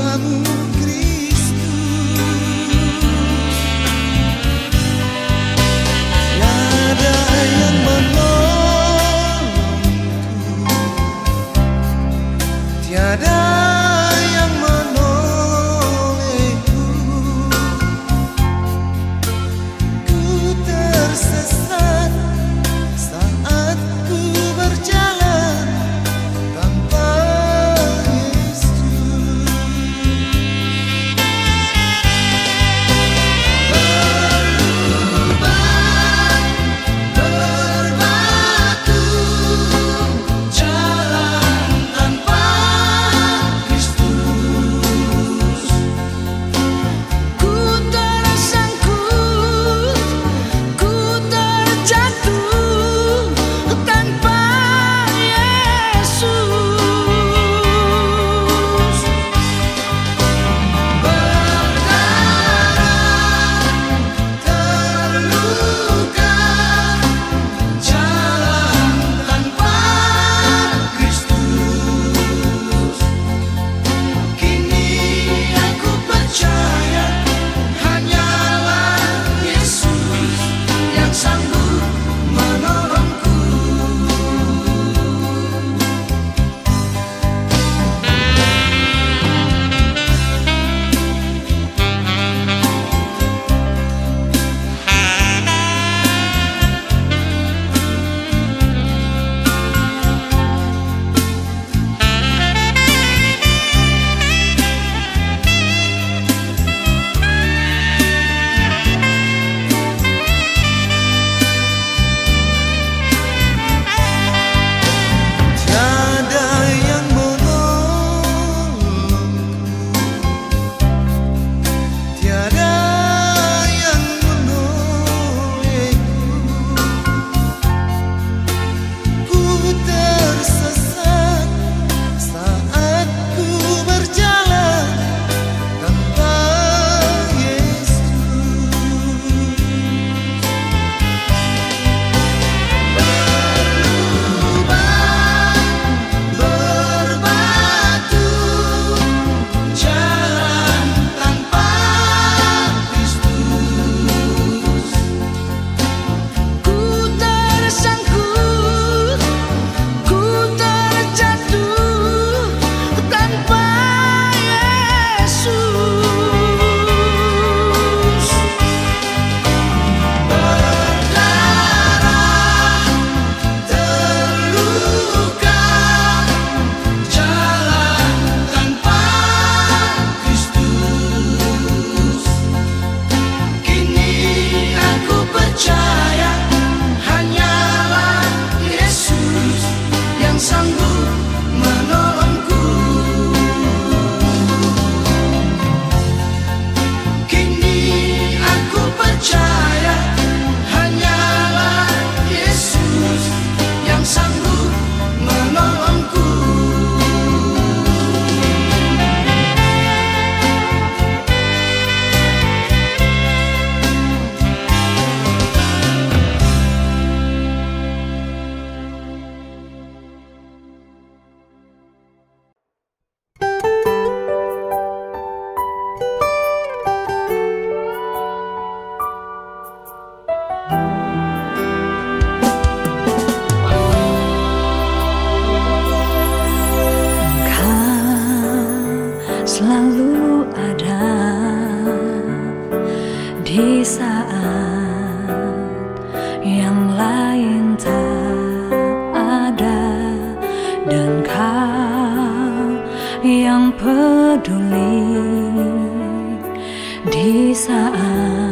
vamos. Di